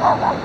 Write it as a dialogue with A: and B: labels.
A: Oh,